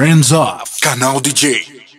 Hands Off, Canal DJ.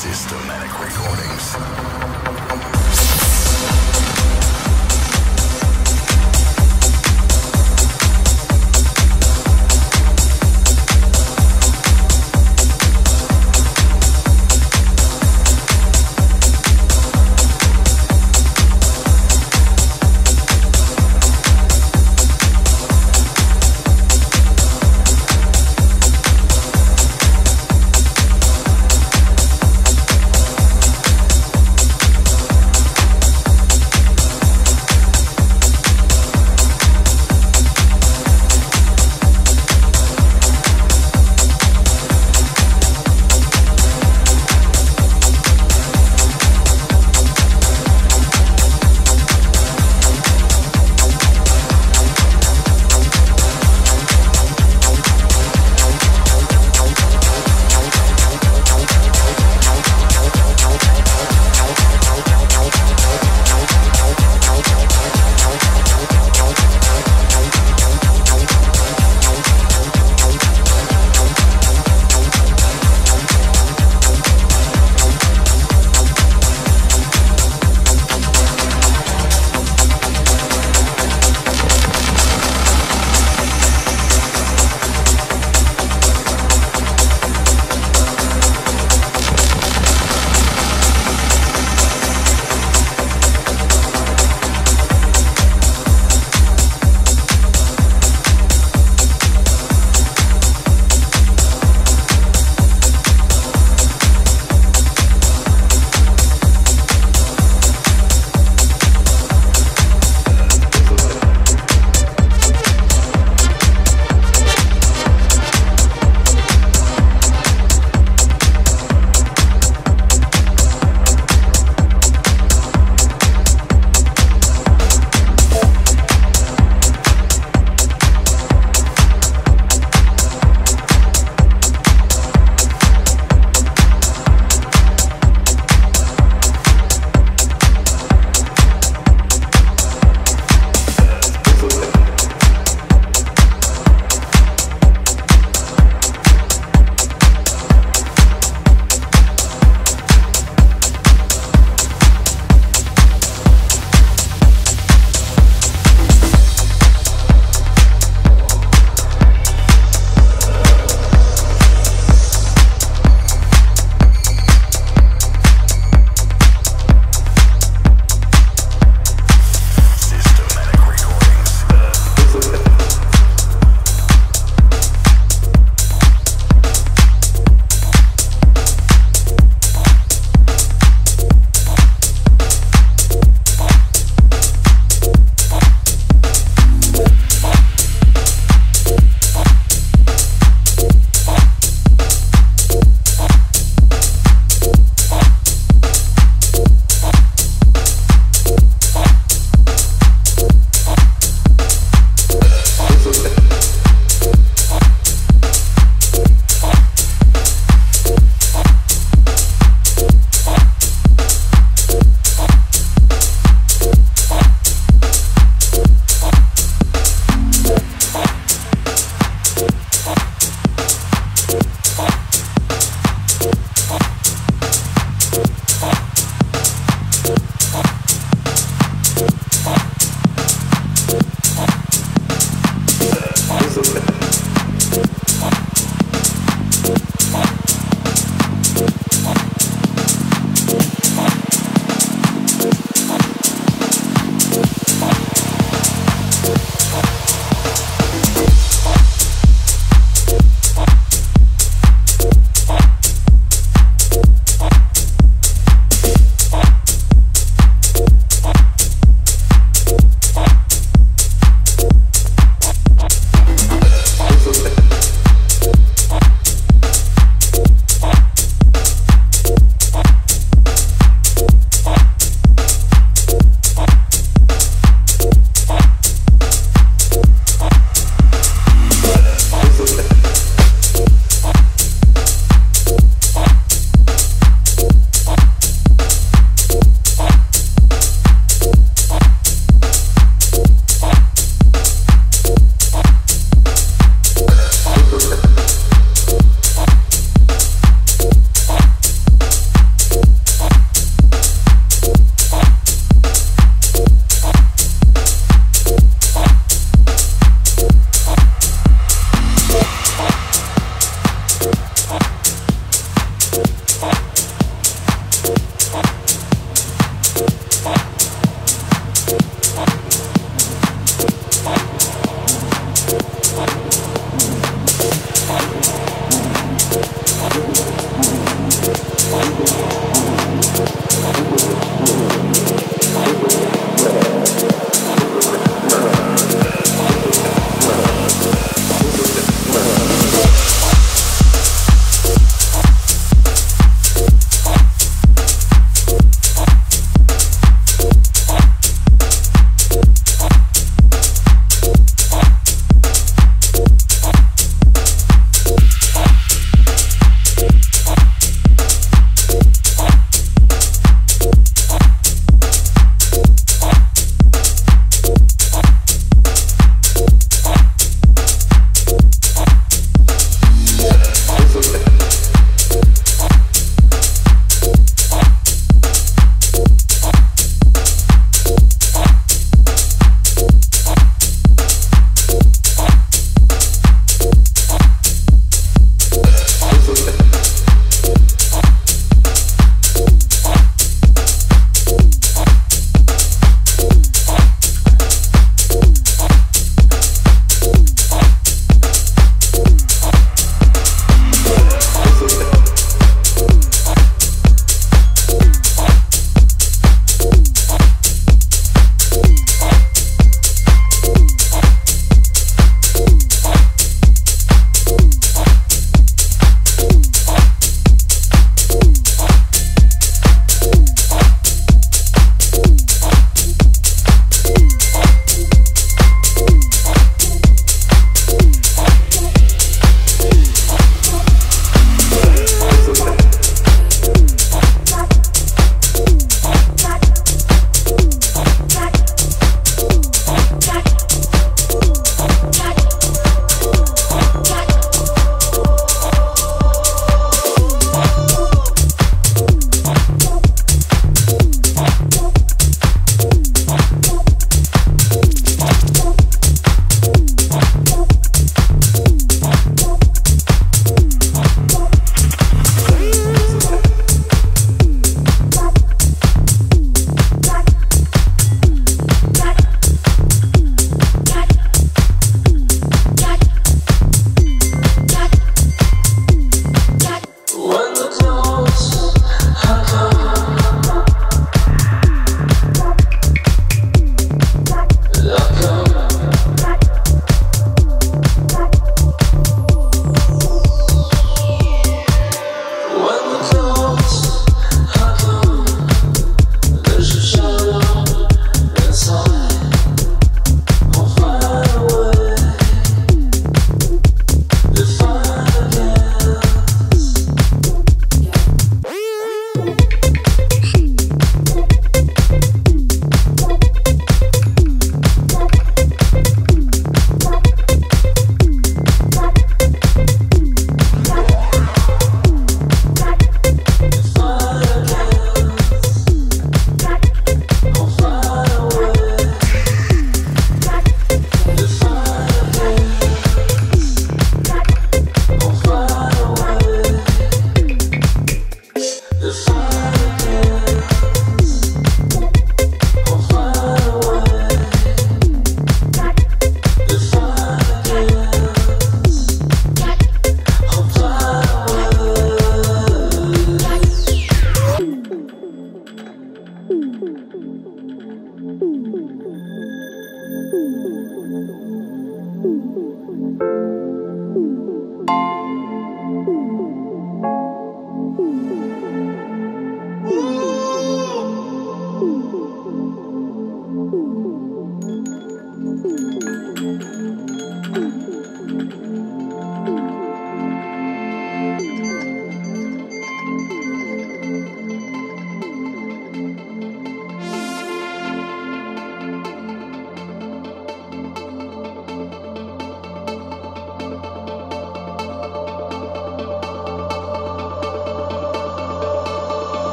Systematic recordings.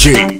диджей.